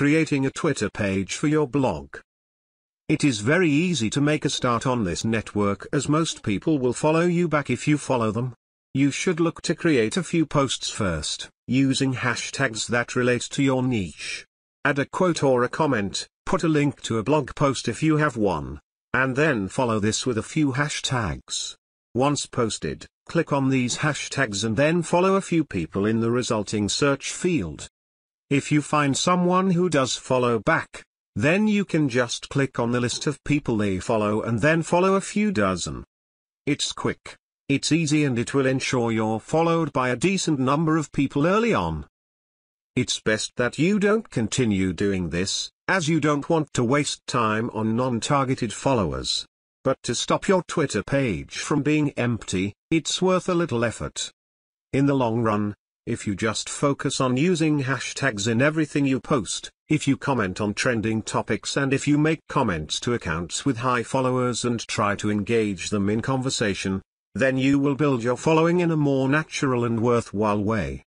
creating a Twitter page for your blog. It is very easy to make a start on this network as most people will follow you back if you follow them. You should look to create a few posts first, using hashtags that relate to your niche. Add a quote or a comment, put a link to a blog post if you have one, and then follow this with a few hashtags. Once posted, click on these hashtags and then follow a few people in the resulting search field. If you find someone who does follow back, then you can just click on the list of people they follow and then follow a few dozen. It's quick, it's easy and it will ensure you're followed by a decent number of people early on. It's best that you don't continue doing this, as you don't want to waste time on non-targeted followers. But to stop your Twitter page from being empty, it's worth a little effort. In the long run, if you just focus on using hashtags in everything you post, if you comment on trending topics and if you make comments to accounts with high followers and try to engage them in conversation, then you will build your following in a more natural and worthwhile way.